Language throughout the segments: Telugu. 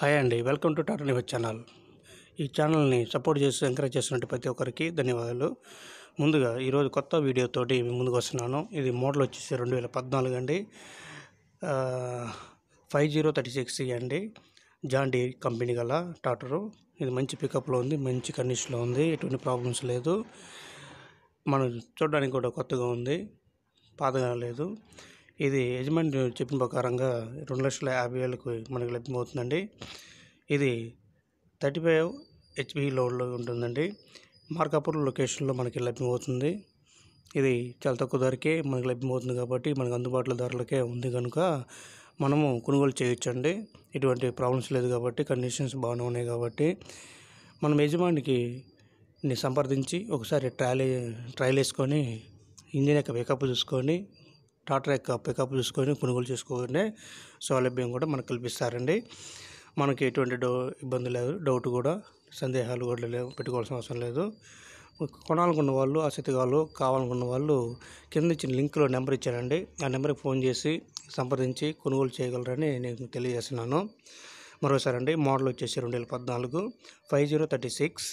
హాయ్ అండి. Welcome to Tata news channel. ఈ ఛానల్ని సపోర్ట్ చేసి ఎంకరేజ్ చేసినట్టు ప్రతి ఒక్కరికి ధన్యవాదాలు. ముందుగా ఈరోజు కొత్త వీడియోతోటి ముందుకు వస్తున్నాను. ఇది మోడల్ వచ్చేసి రెండు వేల పద్నాలుగు అండి. ఫైవ్ జీరో థర్టీ సిక్స్ అండి. జాన్ డీ కంపెనీ గల టాటరు. ఇది మంచి పికప్లో ఉంది మంచి కండిషన్లో ఉంది ఎటువంటి ప్రాబ్లమ్స్ లేదు. మనం చూడడానికి కూడా కొత్తగా ఉంది పాతగా లేదు. ఇది యజమాని చెప్పిన ప్రకారంగా రెండు లక్షల యాభై వేలకు మనకు లభ్యమవుతుందండి. ఇది థర్టీ ఫైవ్ హెచ్పి లోడ్లో ఉంటుందండి. మార్కాపూర్ లొకేషన్లో మనకి లభ్యమవుతుంది. ఇది చాలా తక్కువ ధరకే మనకి లభ్యమవుతుంది కాబట్టి మనకు అందుబాటులో ధరలకే ఉంది కనుక మనము కొనుగోలు చేయొచ్చండి. ఎటువంటి ప్రాబ్లమ్స్ లేదు కాబట్టి కండిషన్స్ బాగానే ఉన్నాయి కాబట్టి మనం యజమానికి ని సంప్రదించి ఒకసారి ట్రయల్ ట్రయల్ వేసుకొని ఇంజిన్ యొక్క వేకప్ చూసుకొని టాటా యొక్క పికప్ చూసుకొని కొనుగోలు చేసుకునే సౌలభ్యం కూడా మనకు కల్పిస్తారండి. మనకి ఎటువంటి డౌ ఇబ్బంది లేదు డౌట్ కూడా సందేహాలు కూడా లేవు పెట్టుకోవాల్సిన అవసరం లేదు. కొనాలనుకున్న వాళ్ళు ఆసక్తి వాళ్ళు కావాలనుకున్న వాళ్ళు కింద ఇచ్చిన లింక్లో నెంబర్ ఇచ్చానండి ఆ నెంబర్కి ఫోన్ చేసి సంప్రదించి కొనుగోలు చేయగలరని నేను తెలియజేస్తున్నాను. మరోసారి అండి మోడల్ వచ్చేసి రెండు వేల పద్నాలుగు five zero thirty six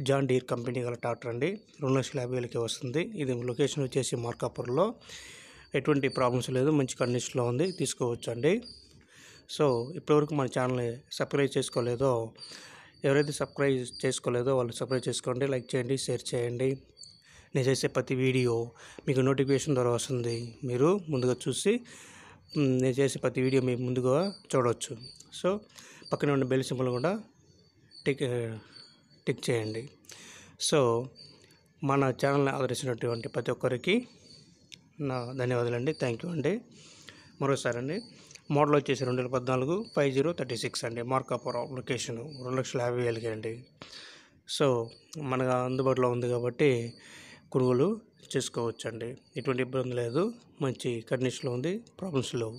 John Deere company గల ట్రాక్టర్ అండి. రెండు లక్షల యాభై వేలకి వస్తుంది. ఇది లొకేషన్ వచ్చేసి మార్కాపూర్లో. ఎటువంటి ప్రాబ్లమ్స్ లేదు. మంచి కండిషన్లో ఉంది. తీసుకోవచ్చు అండి సో ఇప్పటివరకు మన ఛానల్ని సబ్స్క్రైబ్ చేసుకోలేదో ఎవరైతే సబ్స్క్రైబ్ చేసుకోలేదో వాళ్ళు సబ్స్క్రైబ్ చేసుకోండి. లైక్ చేయండి షేర్ చేయండి. నేను చేసే ప్రతి వీడియో మీకు నోటిఫికేషన్ ద్వారా వస్తుంది. మీరు ముందుగా చూసి నేను చేసే ప్రతి వీడియో మీకు ముందుగా చూడవచ్చు సో పక్కనే ఉన్న బెల్ సింబల్ కూడా టిక్ టిక్ చేయండి. సో మన ఛానల్ని ఆదరించినటువంటి ప్రతి ఒక్కరికి నా ధన్యవాదాలండి. థ్యాంక్ యూ అండి. మరోసారి అండి మోడల్ వచ్చేసి రెండు వేల పద్నాలుగు ఫైవ్ జీరో థర్టీ సిక్స్ అండి. మార్కాపురం లొకేషన్ రెండు లక్షల యాభై వేలకి అండి. సో మనకు అందుబాటులో ఉంది కాబట్టి కొనుగోలు చేసుకోవచ్చు అండి ఎటువంటి ఇబ్బంది లేదు. మంచి కండిషన్లో ఉంది. ప్రాబ్లమ్స్ లేవు.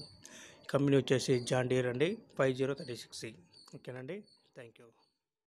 కంపెనీ వచ్చేసి జాన్ డీర్ అండి. ఫైవ్ జీరో థర్టీ సిక్స్ ఓకేనండి. Thank you